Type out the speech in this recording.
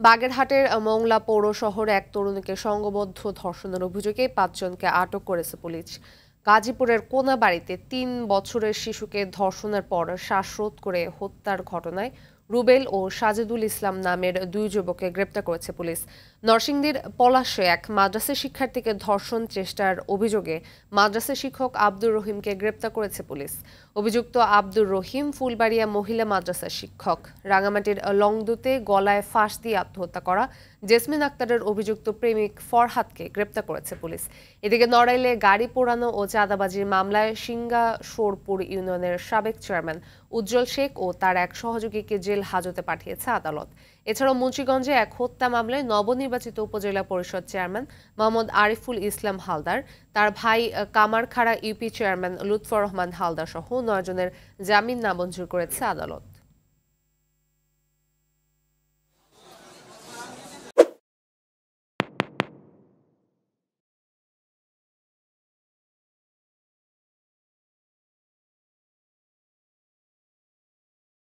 বাগেরহাটের মংলা পৌর শহরে এক তরুণীকে সংঘবদ্ধ ধর্ষণের অভিযোগে পাঁচজনকে আটক করেছে পুলিশ। গাজীপুরের কোনাবাড়িতে তিন বছরের শিশুকে ধর্ষণের পর শ্বাসরোধ করে হত্যার ঘটনায় রুবেল ও সাজেদুল ইসলাম নামের দুই যুবককে গ্রেপ্তার করেছে পুলিশ। নরসিংদীর পলাশে এক মাদ্রাসা শিক্ষার্থীকে ধর্ষণ চেষ্টার অভিযোগে মাদ্রাসা শিক্ষক আব্দুর রহিমকে গ্রেপ্তার করেছে পুলিশ। অভিযুক্ত আব্দুর রহিম ফুলবাড়িয়া মহিলা মাদ্রাসা শিক্ষক। রাঙামাটির লংদুতে গলায় ফাঁস দিয়ে আত্মহত্যা করা জেসমিন আক্তারের অভিযুক্ত প্রেমিক ফরহাদকে গ্রেপ্তার করেছে পুলিশ। এদিকে নড়াইলে গাড়ি পোড়ানো ও চাঁদাবাজির মামলায় সিঙ্গা সোরপুর ইউনিয়নের সাবেক চেয়ারম্যান উজ্জ্বল শেখ ও তার এক সহযোগীকে জেল হাজতে পাঠিয়েছে আদালত। এছাড়াও মুন্সীগঞ্জে এক হত্যা মামলায় নবনির্বাচিত উপজেলা পরিষদ চেয়ারম্যান মোহাম্মদ আরিফুল ইসলাম হালদার, তার ভাই কামারখাড়া ইউপি চেয়ারম্যান লুৎফর রহমান হালদার সহ নয়জনের জামিন নামঞ্জুর করেছে আদালত।